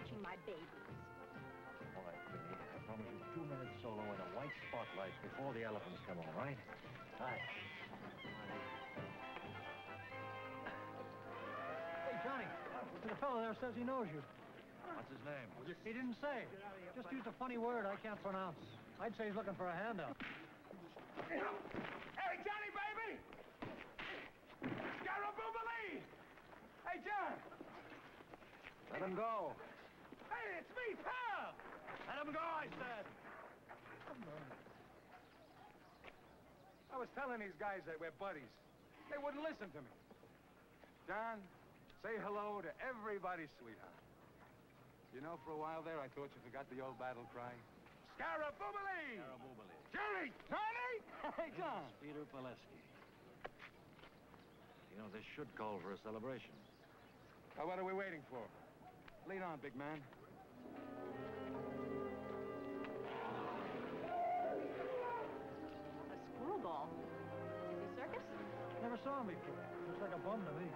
watching my babies. All right, Queenie. I promise you two minutes solo in a white spotlight before the elephants come on, right? Hi. Hey, Johnny, the fellow there says he knows you. What's his name? He didn't say. Just used a funny word I can't pronounce. I'd say he's looking for a handout. Hey, Johnny, baby! Scaraboobalee! Hey, John! Let him go. Hey, it's me, pal! Let him go, I said. Come on. I was telling these guys that we're buddies. They wouldn't listen to me. John, say hello to everybody's sweetheart. You know, for a while there, I thought you forgot the old battle cry. Scaraboobalee! Scaraboobalee. Johnny! Johnny! Hey, John! Peter Pileski. You know, this should call for a celebration. Well, what are we waiting for? Lead on, big man. Saw him before. Looks like a bum to me.